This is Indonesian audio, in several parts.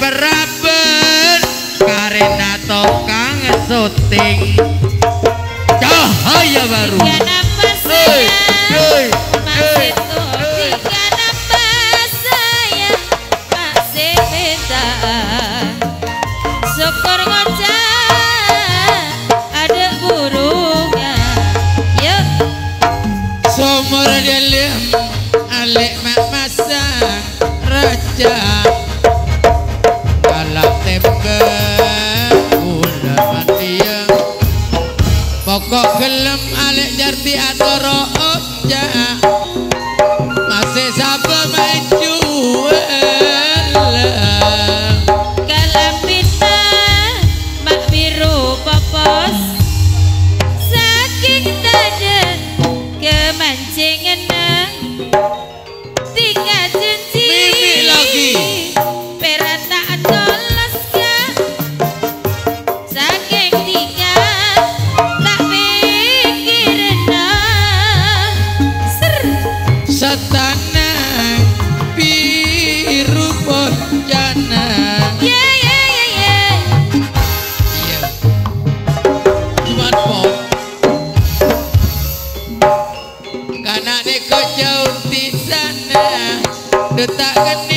beraben karena tokang syuting. Cahaya baru. Tiga nafas saya tiga nafas saya masih minta syukur ngocak ada burungnya. Yuk. Sumur dilema Pokok gelem alik jarti atoro ojak तगने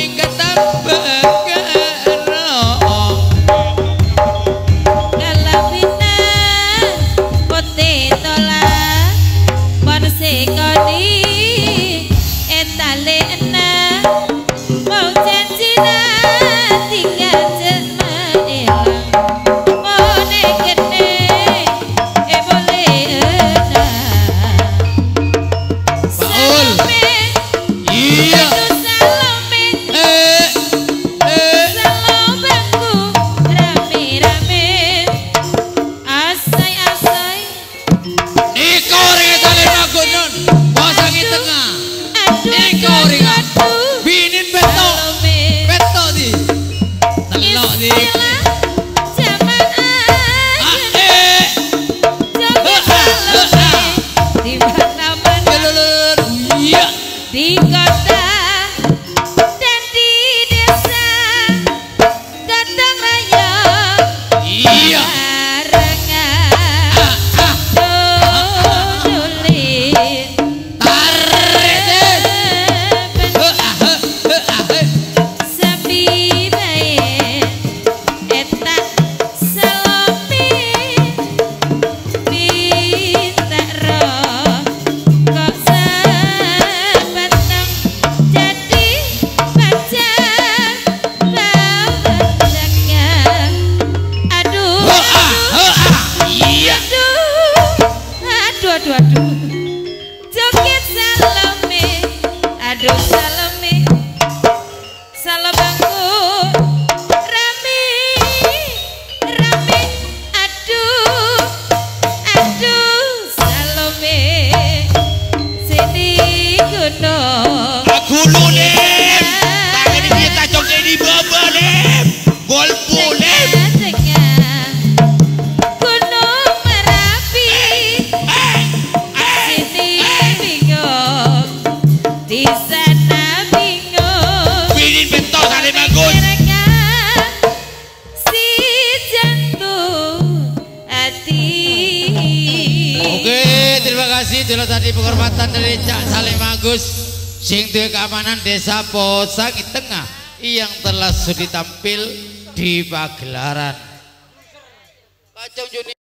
no Piro tadi penghormatan dari Cak Salim Agus sing duwe keamanan desa Posangi Tengah yang telah sudi tampil di pagelaran. Pacung Juni